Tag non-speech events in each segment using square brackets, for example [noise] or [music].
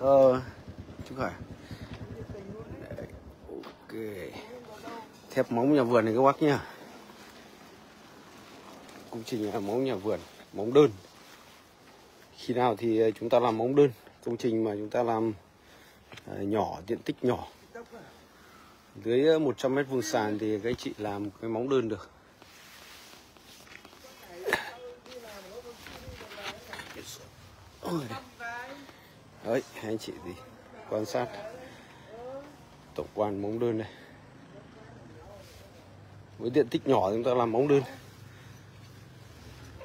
Ờ, chú Khải. Đấy, Ok. Thép móng nhà vườn này các bác nhá. Công trình là móng nhà vườn, móng đơn. Khi nào thì ờ, chúng ta làm móng đơn, công trình mà chúng ta làm ờ, nhỏ, diện tích nhỏ. Dưới ờ, 100 mét vuông sàn thì các chị làm cái móng đơn được. Ôi. Đấy, hai anh chị thì quan sát tổng quan móng đơn này. Với diện tích nhỏ chúng ta làm móng đơn.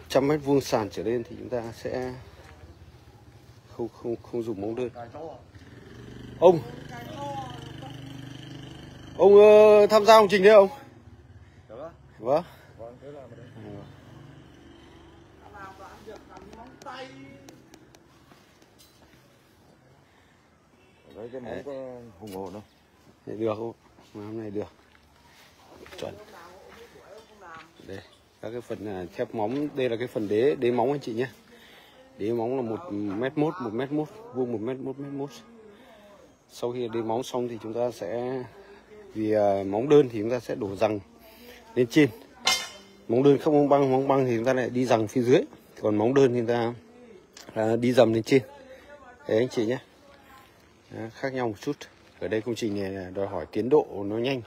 trăm mét vuông sàn trở lên thì chúng ta sẽ không không không dùng móng đơn. Ông Ông uh, tham gia công trình đấy không? Vâng. Đấy cái móng có hùng hồn không? Đấy, được không? Mà hôm nay được. Chuẩn. Đây, các cái phần à, thép móng, đây là cái phần đế, đế móng anh chị nhé. Đế móng là một mét mốt, một mét mốt, vuông một mét mốt, mét mốt. Sau khi đế móng xong thì chúng ta sẽ vì à, móng đơn thì chúng ta sẽ đổ rằng lên trên. Móng đơn không móng băng, móng băng thì chúng ta lại đi rằng phía dưới. Còn móng đơn thì chúng ta à, đi dầm lên trên. Đấy anh chị nhé. Ờ, khác nhau một chút. Ở đây công trình này đòi hỏi tiến độ nó nhanh.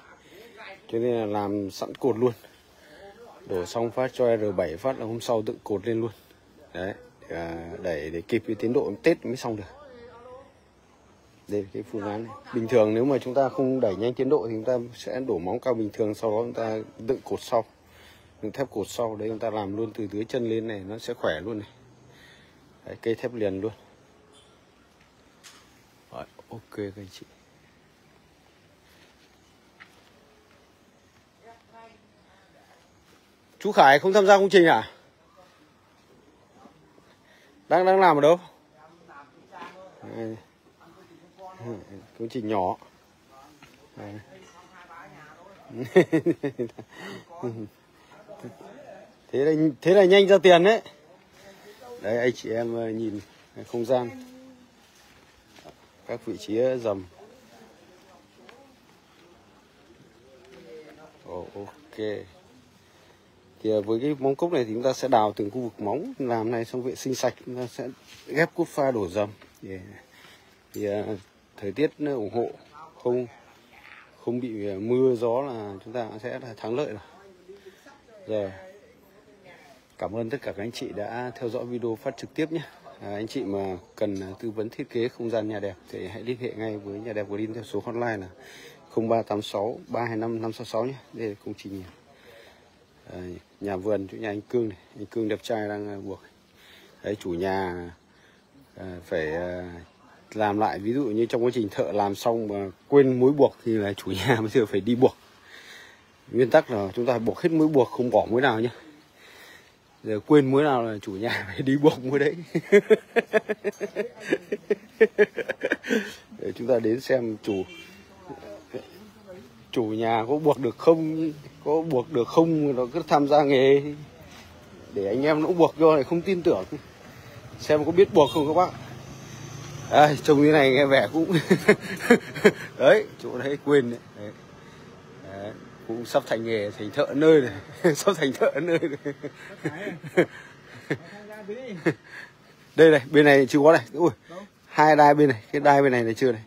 Cho nên là làm sẵn cột luôn. Đổ xong phát cho R7 phát là hôm sau tự cột lên luôn. Đấy để, để để kịp cái tiến độ Tết mới xong được. Đây là cái phương án này. Bình thường nếu mà chúng ta không đẩy nhanh tiến độ thì chúng ta sẽ đổ móng cao bình thường sau đó chúng ta tự cột sau. Đựng thép cột sau đấy chúng ta làm luôn từ dưới chân lên này nó sẽ khỏe luôn này. Đấy, cây thép liền luôn ok, các anh chị. Chú Khải không tham gia công trình à? Đang đang làm ở đâu? Đây. Công trình nhỏ. Đây. thế là thế là nhanh ra tiền đấy. Đấy, anh chị em ờ, nhìn không gian các vị trí dầm. Ok. Thì à, với cái móng cốc này thì chúng ta sẽ đào từng khu vực móng làm này xong vệ sinh sạch chúng ta sẽ ghép cốt pha đổ dầm. Yeah. thì uh, thời tiết ủng hộ không không bị à, mưa gió là chúng ta sẽ thắng lợi rồi. Rồi. Cảm ơn tất cả các anh chị đã theo dõi video phát trực tiếp nhé. À, anh chị mà cần à, tư vấn thiết kế không gian nhà đẹp thì hãy liên hệ ngay với nhà đẹp Green theo số hotline là 0386 325 566 nhé. Đây là công trình à, nhà vườn chỗ nhà anh Cương này, anh Cương đẹp trai đang à, buộc. Đấy chủ nhà à, phải à, làm lại ví dụ như trong quá trình thợ làm xong mà quên mối buộc thì là chủ [laughs] nhà bây giờ phải đi buộc. Nguyên tắc là chúng ta buộc hết mối buộc không bỏ mối nào nhé giờ quên muối nào là chủ nhà phải đi buộc muối đấy. Để chúng ta đến xem chủ chủ nhà có buộc được không có buộc được không nó cứ tham gia nghề. Để anh em nó buộc cho này không tin tưởng. Xem có biết buộc không các bác. À, trông như này nghe vẻ cũng [laughs] đấy chỗ đấy quên đấy, đấy cũng sắp thành nghề, thành thợ nơi này [laughs] sắp thành thợ nơi này [laughs] đây này, bên này chưa có này. Ui, hai đai bên này, cái đai bên này là chưa này.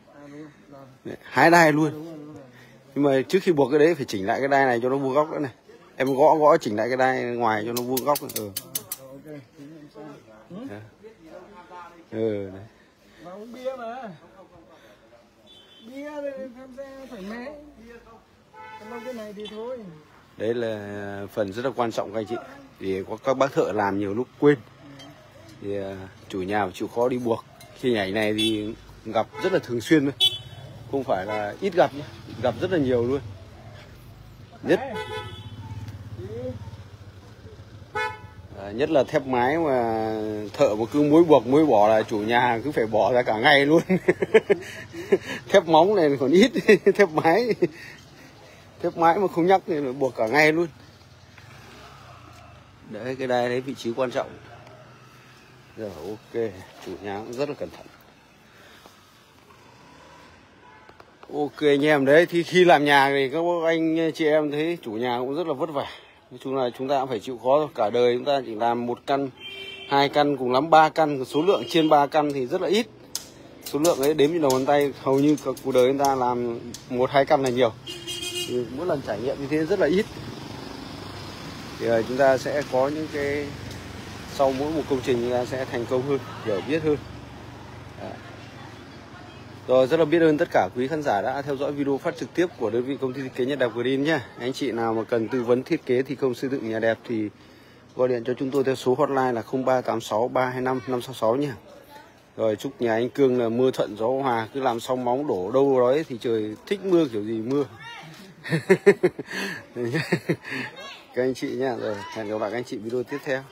Hai đai luôn. Nhưng mà trước khi buộc cái đấy phải chỉnh lại cái đai này cho nó vuông góc nữa này. Em gõ gõ chỉnh lại cái đai ngoài cho nó vuông góc ừ. ừ đấy. Ừ, bia mà. Bia thì tham gia thoải mái? Cái này thì thôi đấy là phần rất là quan trọng các anh chị. Vì có các bác thợ làm nhiều lúc quên. Thì à, chủ nhà chịu khó đi buộc. Khi nhảy này thì gặp rất là thường xuyên thôi. Không phải là ít gặp nhé gặp rất là nhiều luôn. Nhất. À, nhất là thép mái mà thợ mà cứ mối buộc mối bỏ là chủ nhà cứ phải bỏ ra cả ngày luôn. [laughs] Thép móng này còn ít [laughs] thép mái thép mãi mà không nhắc thì là buộc cả ngày luôn. Đấy, cái đai đấy vị trí quan trọng. Rồi ok, chủ nhà cũng rất là cẩn thận. Ok anh em, đấy, thì khi làm nhà thì các anh, chị em thấy chủ nhà cũng rất là vất vả. Nói chung là chúng ta cũng phải chịu khó thôi. Cả đời chúng ta chỉ làm một căn, hai căn cùng lắm, ba căn. Số lượng trên ba căn thì rất là ít. Số lượng ấy, đếm trên đầu ngón tay, hầu như cả cuộc đời chúng ta làm một, hai căn là nhiều thì mỗi lần trải nghiệm như thế rất là ít. Thì ờ, chúng ta sẽ có những cái sau mỗi một công trình chúng ta sẽ thành công hơn hiểu biết hơn. Đấy. rồi rất là biết ơn tất cả quý khán giả đã theo dõi video phát trực tiếp của đơn vị công ty thiết kế nhà Đẹp Green nhé. Anh chị nào mà cần tư vấn thiết kế thi công xây dựng nhà đẹp thì gọi điện cho chúng tôi theo số hotline là 0386 325 566 nhé. Rồi chúc nhà anh Cương là mưa thuận gió hòa cứ làm xong móng đổ đâu đó ấy, thì trời thích mưa kiểu gì mưa các anh chị nhé rồi hẹn gặp lại các anh chị video tiếp theo.